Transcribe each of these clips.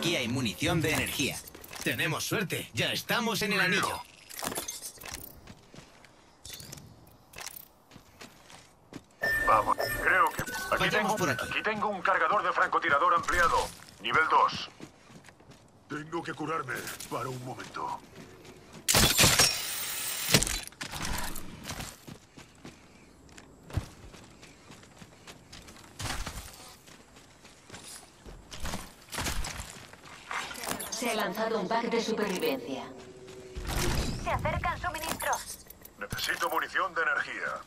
Aquí hay munición de energía. Tenemos suerte, ya estamos en el anillo. Vamos, creo que... Aquí Vayamos tengo, por aquí. aquí tengo un cargador de francotirador ampliado. Nivel 2. Tengo que curarme. Para un momento. Se ha lanzado un pack de supervivencia. Se acercan suministros. Necesito munición de energía.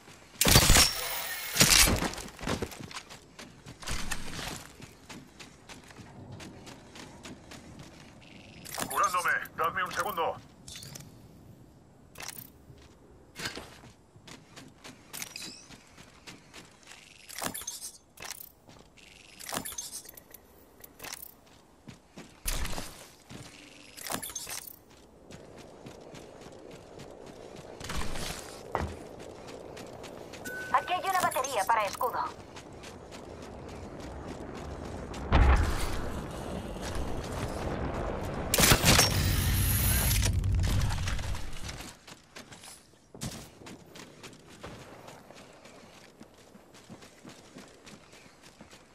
Curándome. Dadme un segundo. Aquí hay una batería para escudo.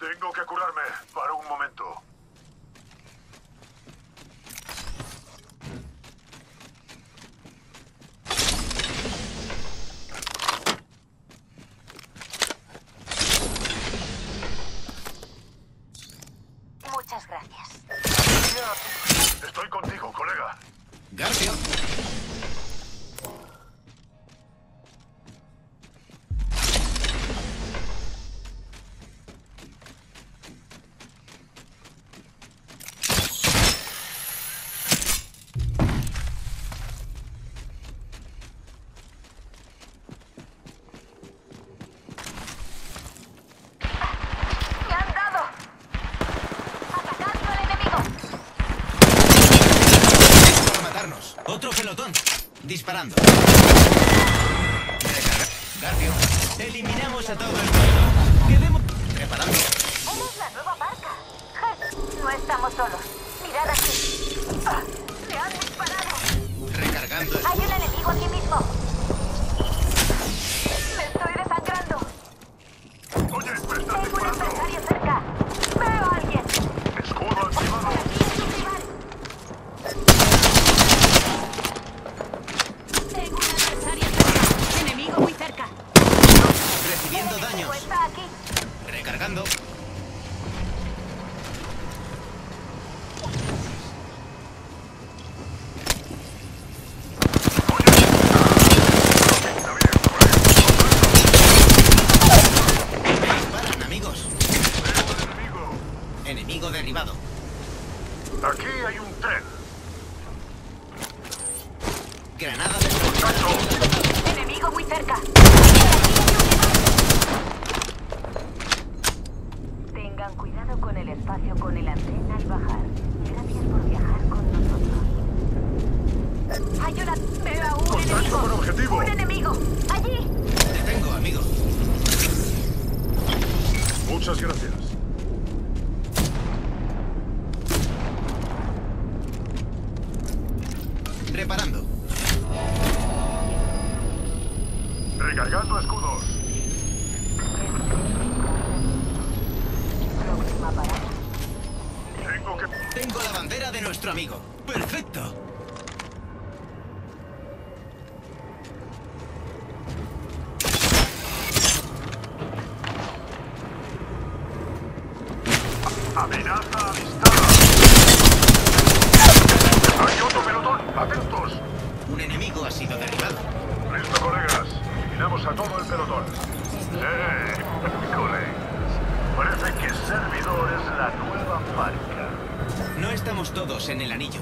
Tengo que curarme. Para un momento. Muchas gracias. Ya. Estoy contigo, colega. Garfio, ¡Me han dado! ¡Atacando al enemigo! por matarnos. Otro pelotón. Disparando. Recarga. Garfio, eliminamos a todo el mundo. Quedemos... Reparando. ¡Somos la nueva marca! Ja, No estamos solos. Mirad aquí. ¡Ah! ¡Me han disparado! Recargando. ¡Hay un enemigo aquí mismo! ¡Me estoy desangrando! Oye, me estás ¡Tengo un disparando. adversario cerca! ¡Veo a alguien! Escudo activado. ¡Aquí es un rival! ¡Tengo un adversario cerca! ¡Enemigo muy cerca! Recibiendo ¡El enemigo daños. está aquí! Recargando. Está bien, por ahí. Me disparan, amigos. Veo al enemigo. Enemigo derribado. Aquí hay un tren. Granada de... Contacto. ¡Enemigo muy cerca! Tengan cuidado con el espacio con el andén al bajar. Gracias por viajar con nosotros. ¡Hay una... ¡Veo a un Contacto enemigo! con objetivo. ¡Un enemigo! ¡Allí! Detengo, amigo. Muchas gracias. Reparando. Recargando escudos. Tengo que... Tengo la bandera de nuestro amigo. ¡Perfecto! Amenaza avistada. Hay otro pelotón. Atentos. Un enemigo ha sido derribado. Listo, colegas. Eliminamos a todo el pelotón. ¡Eh! Colegas. Parece que Servidor es la nueva marca. No estamos todos en el anillo.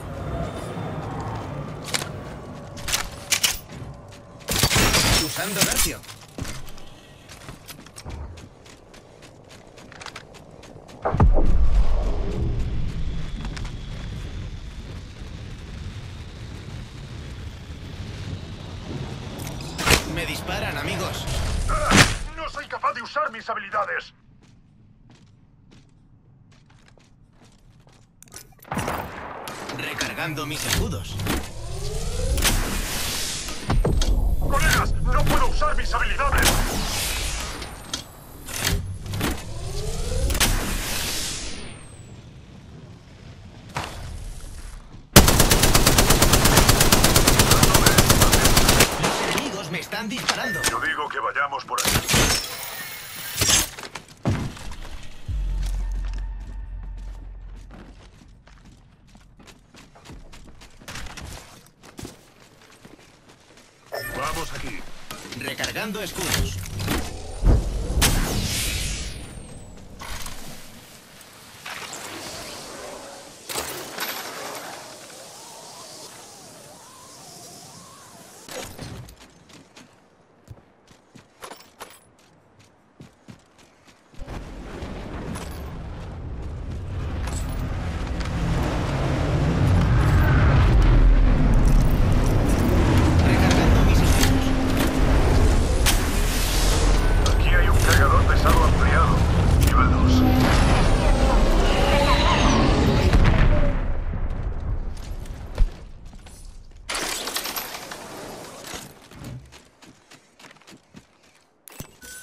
Usando Garfio. Me disparan, amigos. ¡Ah! No soy capaz de usar mis habilidades. Recargando mis escudos. ¡Colegas! ¡No puedo usar mis habilidades! Vamos aquí. Recargando escudos. Recargando mis escudos. Aquí hay un cargador pesado ampliado. Nivel 2.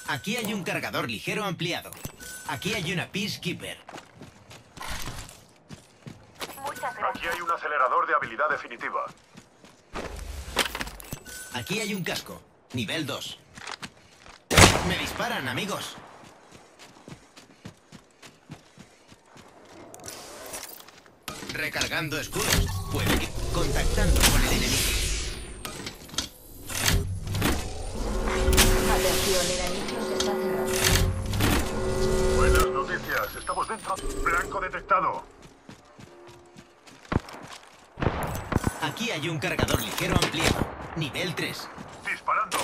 Aquí hay un cargador ligero ampliado. Aquí hay una Peacekeeper. Aquí hay un acelerador de habilidad definitiva. Aquí hay un casco. Nivel 2. Me disparan, amigos. Recargando escudos. Puede que... Contactando con el enemigo. Blanco detectado. Aquí hay un cargador ligero ampliado. Nivel 3. Disparando.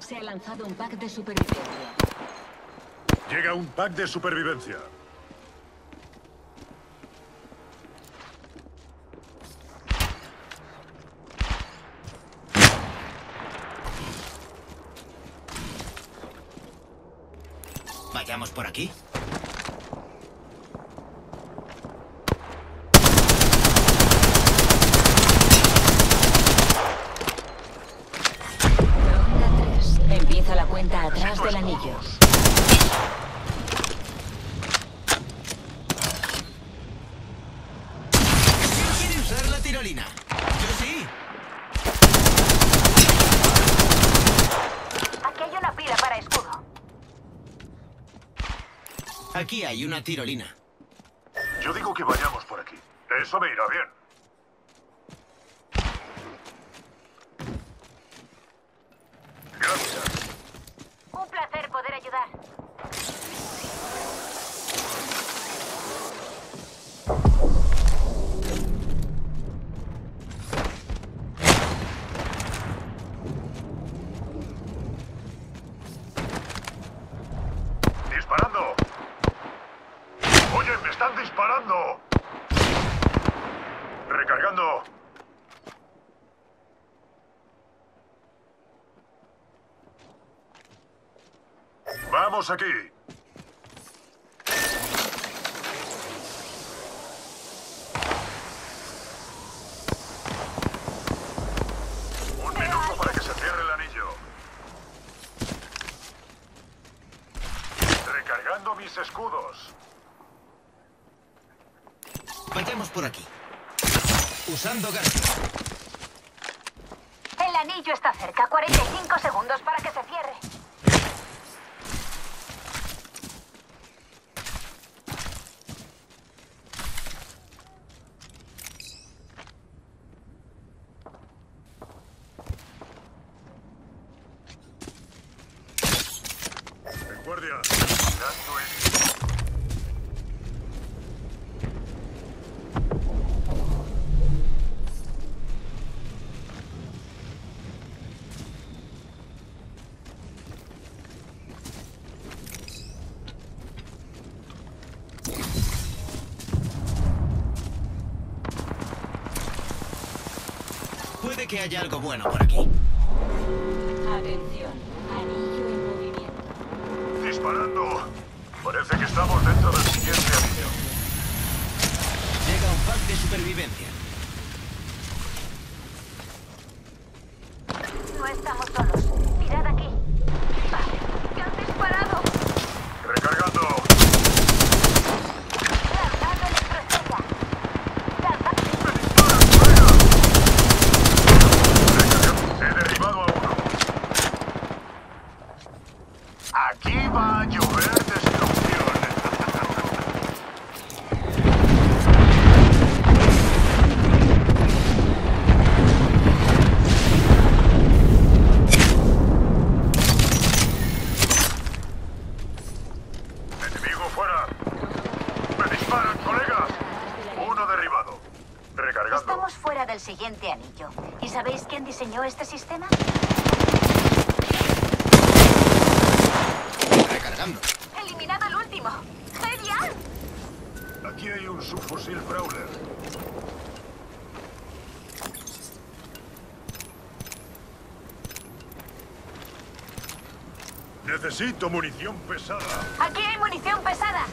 Se ha lanzado un pack de supervivencia. Llega un pack de supervivencia. Vayamos por aquí. Ronda 3. Empieza la cuenta atrás del anillo. ¿Quién quiere usar la tirolina? Yo sí. Aquí hay una pila para escudo. Aquí hay una tirolina. Yo digo que vayamos por aquí. Eso me irá bien. Gracias. Un placer poder ayudar. ¡Disparando! ¡Oye, me están disparando! Recargando. Aquí. Un minuto para que se cierre el anillo. Recargando mis escudos. Vayamos por aquí. Usando gas. El anillo está cerca. 45 segundos para que se cierre. En guardia. Dando es- Puede que haya algo bueno por aquí. Atención, anillo en movimiento. Disparando. Parece que estamos dentro del siguiente anillo. Llega un pack de supervivencia. Diseñó este sistema? Recargando. Eliminado el último. ¡Genial! Aquí hay un subfusil Prowler. Necesito munición pesada. Aquí hay munición pesada.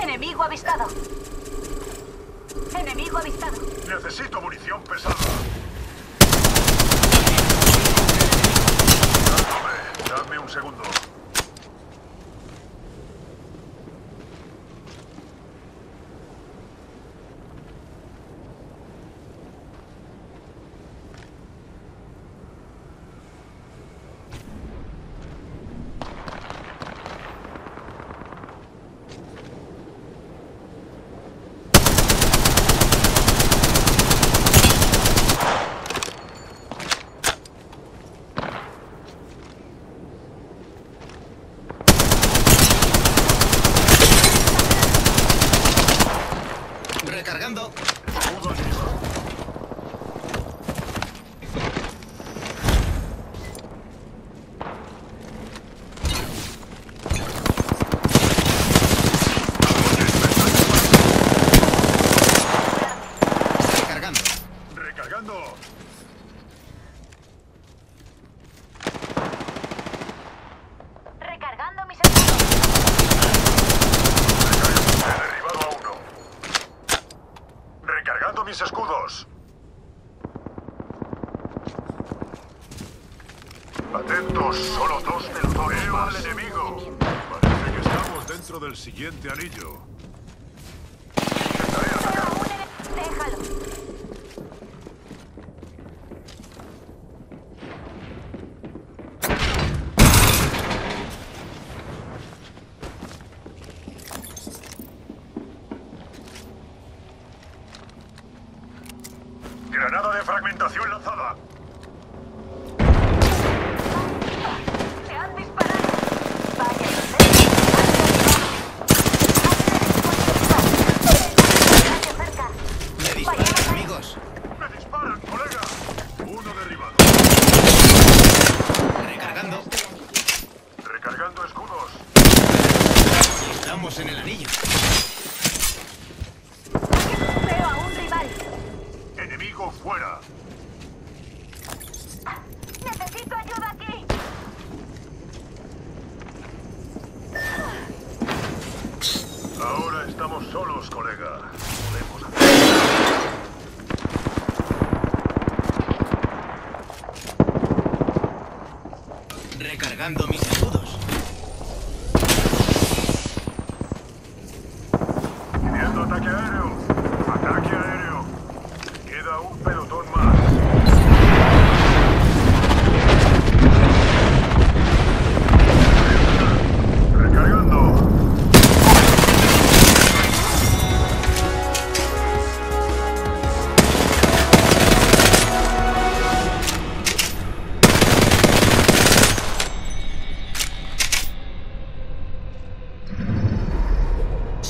Enemigo avistado. Enemigo avistado. Necesito munición pesada. Dame, dame un segundo. Recargando. Escudo activado. Recargando. Recargando. Recargando mis escudos. He derribado a uno. Recargando mis escudos. Atentos, solo dos pelotones al enemigo. Parece que estamos dentro del siguiente anillo. Intentaré atacar. Un ene- Déjalo. Granada de fragmentación lanzada. ¡Me han disparado! Vaya, cerca. Me disparan, amigos. ¡Me disparan, colega! Uno derribado. Recargando. Escudos. Estamos en el anillo. Recargando mis escudos.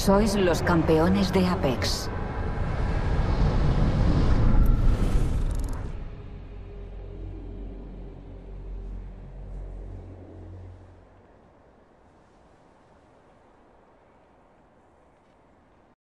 Sois los campeones de Apex.